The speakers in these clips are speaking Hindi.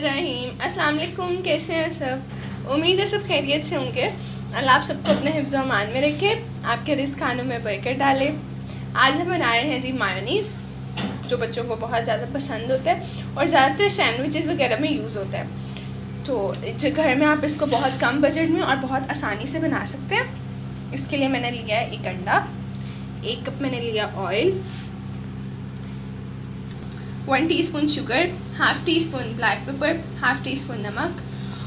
रहीम। अस्सलाम वालेकुम कैसे हैं सब? उम्मीद है सब खैरियत से होंगे। अल्लाह आप सबको अपने हिफ्ज़ मान में रखे, आपके रिस खानों में बरकत डाले। आज हम बना रहे हैं जी मायोनीस जो बच्चों को बहुत ज़्यादा पसंद होता है और ज़्यादातर सैंडविचेस वगैरह में यूज़ होता है। तो घर में आप इसको बहुत कम बजट में और बहुत आसानी से बना सकते हैं। इसके लिए मैंने लिया है एक अंडा, एक कप मैंने लिया oil one teaspoon sugar half teaspoon black pepper half teaspoon नमक।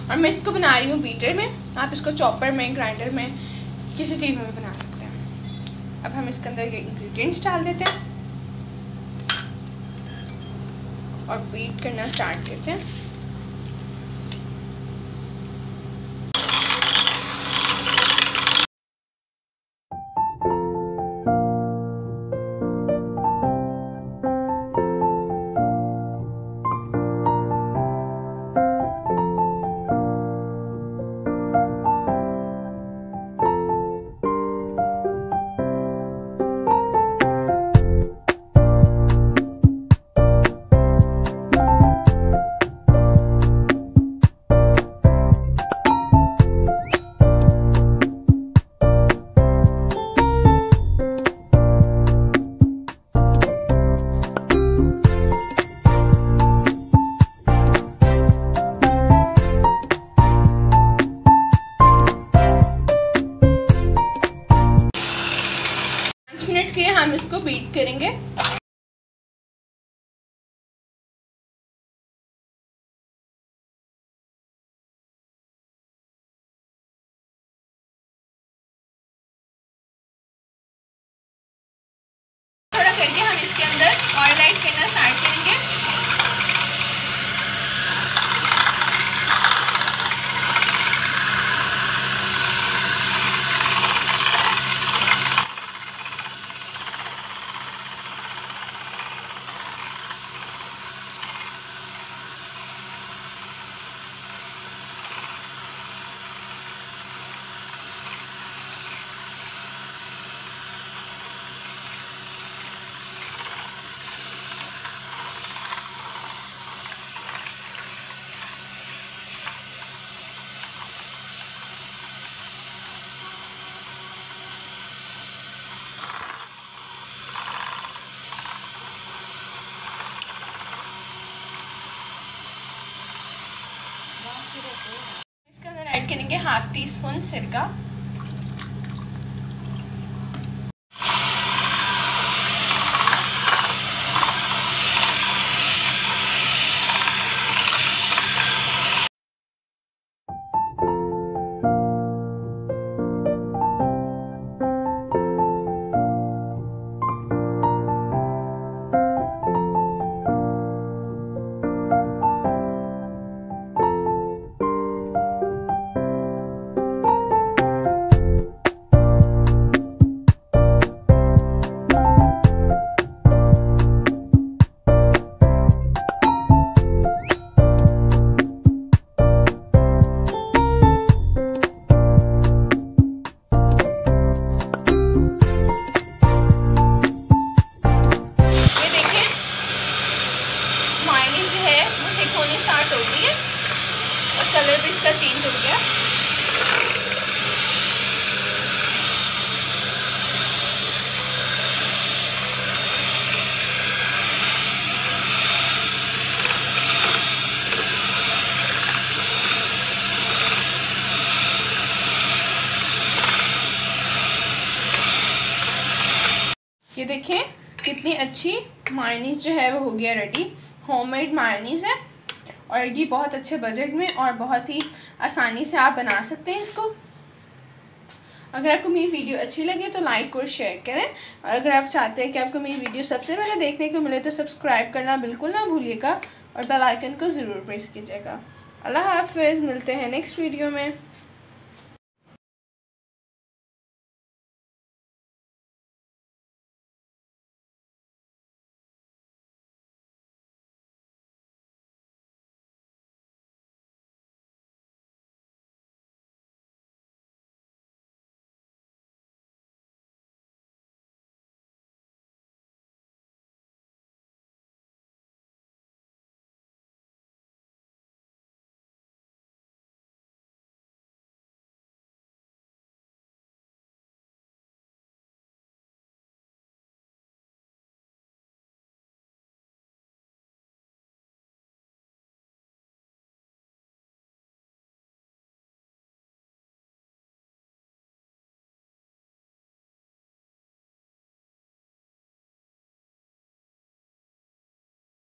और मैं इसको बना रही हूँ बीटर में। आप इसको चॉपर में ग्राइंडर में, किसी चीज़ में भी बना सकते हैं। अब हम इसके अंदर इंग्रेडिएंट्स डाल देते हैं। और बीट करना स्टार्ट करते हैं। मिनट के हम इसको बीट करेंगे थोड़ा करके हम इसके अंदर ऑयल ऐड करना स्टार्ट करेंगे इसके अंदर ऐड करेंगे हाफ़ टी स्पून सिरका होनी स्टार्ट हो गई है, और कलर भी इसका चेंज हो गया। ये देखें, कितनी अच्छी मायनीस जो है वो हो गया रेडी होममेड मायनीस है। और ये बहुत अच्छे बजट में और बहुत ही आसानी से आप बना सकते हैं इसको। अगर आपको मेरी वीडियो अच्छी लगे तो लाइक और शेयर करें। और अगर आप चाहते हैं कि आपको मेरी वीडियो सबसे पहले देखने को मिले तो सब्सक्राइब करना बिल्कुल ना भूलिएगा और बेल आइकन को ज़रूर प्रेस कीजिएगा। अल्लाह हाफिज़, मिलते हैं नेक्स्ट वीडियो में।